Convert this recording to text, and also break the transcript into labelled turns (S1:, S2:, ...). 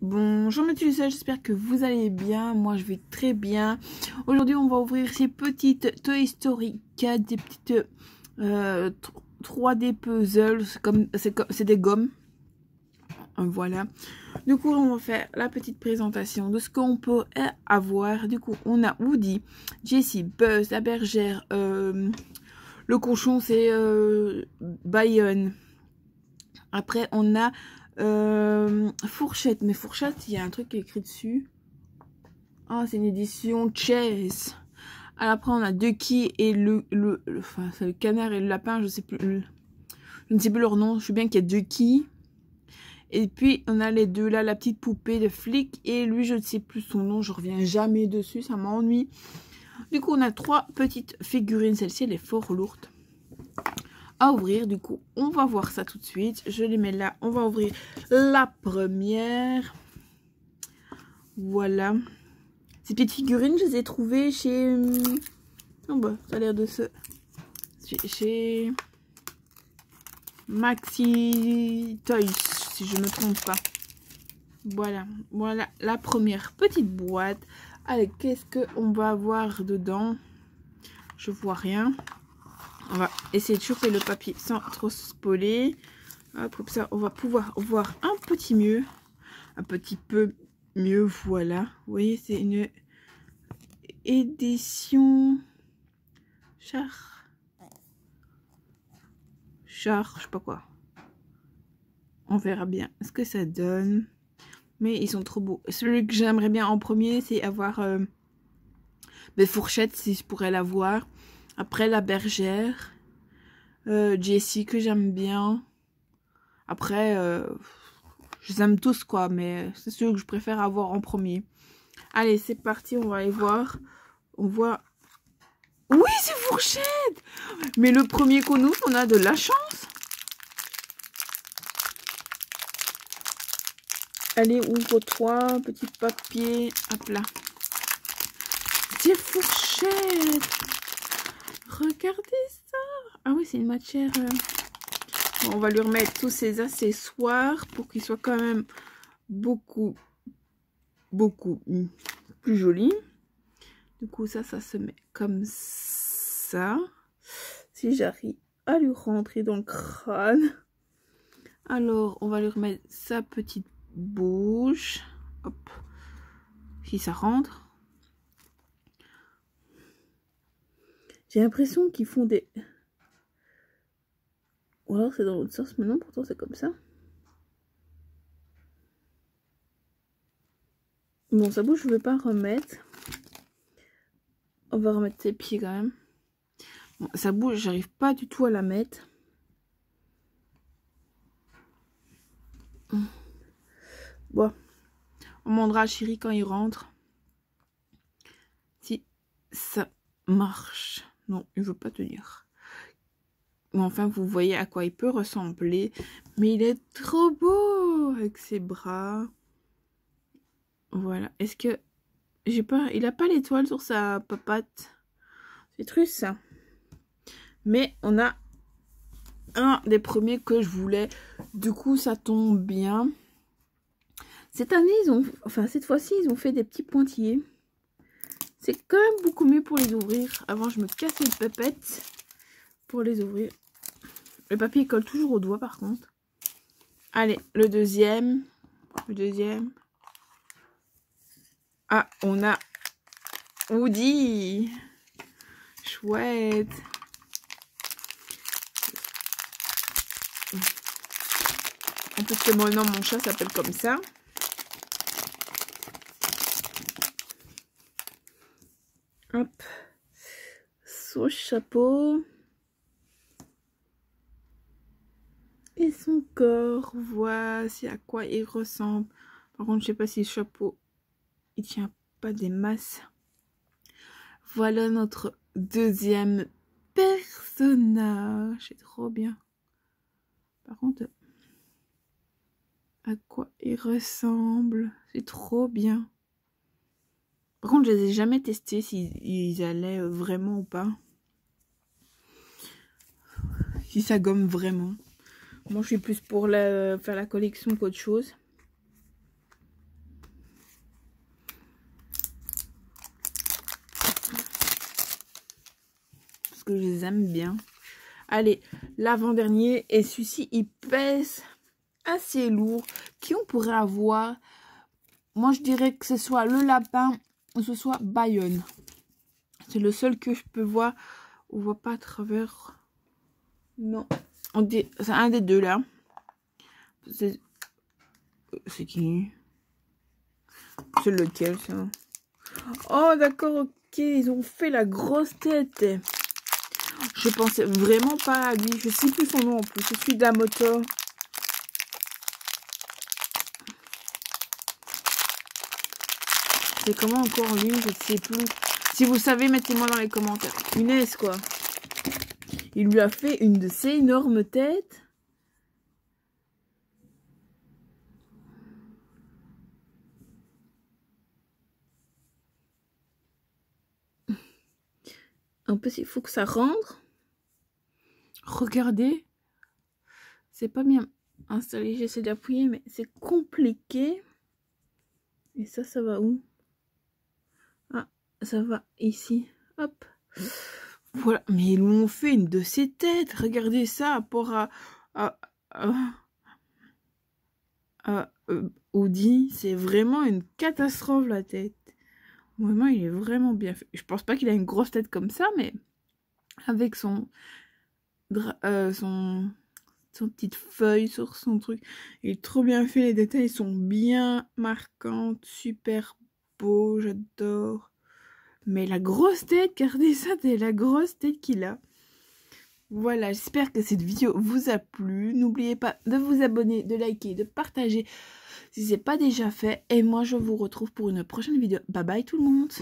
S1: Bonjour Mathieu, j'espère que vous allez bien. Moi, je vais très bien. Aujourd'hui, on va ouvrir ces petites Toy Story 4, des petites euh, 3D puzzles. C'est comme, c'est des gommes. Voilà. Du coup, on va faire la petite présentation de ce qu'on peut avoir. Du coup, on a Woody, Jessie, Buzz, la bergère, euh, le cochon, c'est euh, Bayonne. Après, on a euh, fourchette. Mais fourchette, il y a un truc écrit dessus. Ah, c'est une édition Chess. après, on a Ducky et le... le, enfin, le canard et le lapin, je sais plus... je ne sais plus leur nom. Je sais bien qu'il y a Ducky. Et puis, on a les deux là, la petite poupée de flic. Et lui, je ne sais plus son nom. Je reviens jamais dessus, ça m'ennuie. Du coup, on a trois petites figurines. Celle-ci, elle est fort lourde à ouvrir. Du coup, on va voir ça tout de suite. Je les mets là. On va ouvrir la première. Voilà. Ces petites figurines, je les ai trouvées chez... Oh bah, ça a l'air de se... Chez... Maxi Toys, si je ne me trompe pas. Voilà, voilà la première petite boîte. Allez, qu'est-ce qu'on va avoir dedans? Je vois rien. On va essayer de choper le papier sans trop spoiler. comme ça, on va pouvoir voir un petit mieux. Un petit peu mieux, voilà. Vous voyez, c'est une édition char. Char, je sais pas quoi. On verra bien ce que ça donne. Mais ils sont trop beaux. Celui que j'aimerais bien en premier, c'est avoir euh, des fourchettes, si je pourrais l'avoir. Après, la bergère. Euh, Jessie, que j'aime bien. Après, euh, je les aime tous, quoi. Mais c'est celui que je préfère avoir en premier. Allez, c'est parti. On va aller voir. On voit... Oui, c'est fourchette Mais le premier qu'on ouvre, on a de la chance. Allez, ouvre-toi. Petit papier. Hop là. C'est fourchette Regardez ça Ah oui, c'est une matière... Euh, on va lui remettre tous ses accessoires pour qu'il soit quand même beaucoup, beaucoup plus joli. Du coup, ça, ça se met comme ça. Si j'arrive à lui rentrer dans le crâne. Alors, on va lui remettre sa petite bouche. Hop. Si ça rentre. J'ai l'impression qu'ils font des... Ou alors c'est dans l'autre sens, mais non, pourtant c'est comme ça. Bon, sa bouche, je ne vais pas remettre. On va remettre ses pieds quand même. Bon, sa j'arrive pas du tout à la mettre. Bon. On demandera à Chéri quand il rentre. Si ça marche. Non, il veut pas tenir. Mais enfin, vous voyez à quoi il peut ressembler. Mais il est trop beau avec ses bras. Voilà. Est-ce que... J'ai pas... Il a pas l'étoile sur sa papate. C'est triste, ça. Mais on a un des premiers que je voulais. Du coup, ça tombe bien. Cette année, ils ont... Enfin, cette fois-ci, ils ont fait des petits pointillés. C'est quand même beaucoup mieux pour les ouvrir. Avant, je me cassais une pépette pour les ouvrir. Le papier colle toujours au doigt, par contre. Allez, le deuxième. Le deuxième. Ah, on a Woody. Chouette. En plus que mon nom, mon chat s'appelle comme ça. Son chapeau. Et son corps. Voici à quoi il ressemble. Par contre, je sais pas si le chapeau, il tient pas des masses. Voilà notre deuxième personnage. C'est trop bien. Par contre, à quoi il ressemble? C'est trop bien. Par contre, je les ai jamais testés s'ils allaient vraiment ou pas. Si ça gomme vraiment. Moi, je suis plus pour faire la collection qu'autre chose. Parce que je les aime bien. Allez, l'avant-dernier. Et celui-ci, il pèse assez lourd. Qui on pourrait avoir? Moi, je dirais que ce soit le lapin ce soit Bayonne. C'est le seul que je peux voir. On voit pas à travers. Non. C'est un des deux là. C'est qui? C'est lequel ça? Oh d'accord, ok. Ils ont fait la grosse tête. Je pensais vraiment pas à lui. Je sais plus son nom en plus. Je suis de la Comment encore lui Je sais plus. Si vous savez, mettez-moi dans les commentaires. Punaise quoi. Il lui a fait une de ces énormes têtes. Un peu, il faut que ça rentre. Regardez. C'est pas bien installé. J'essaie d'appuyer, mais c'est compliqué. Et ça, ça va où? Ça va ici. Hop. Voilà. Mais ils m'ont fait une de ces têtes. Regardez ça, rapport à... à, à, euh, Audi. C'est vraiment une catastrophe, la tête. Vraiment, il est vraiment bien fait. Je pense pas qu'il a une grosse tête comme ça, mais avec son, euh, son, son petite feuille sur son truc, il est trop bien fait. Les détails sont bien marquants, super beaux, j'adore. Mais la grosse tête, regardez ça, c'est la grosse tête qu'il a. Voilà, j'espère que cette vidéo vous a plu. N'oubliez pas de vous abonner, de liker, de partager si ce n'est pas déjà fait. Et moi, je vous retrouve pour une prochaine vidéo. Bye bye tout le monde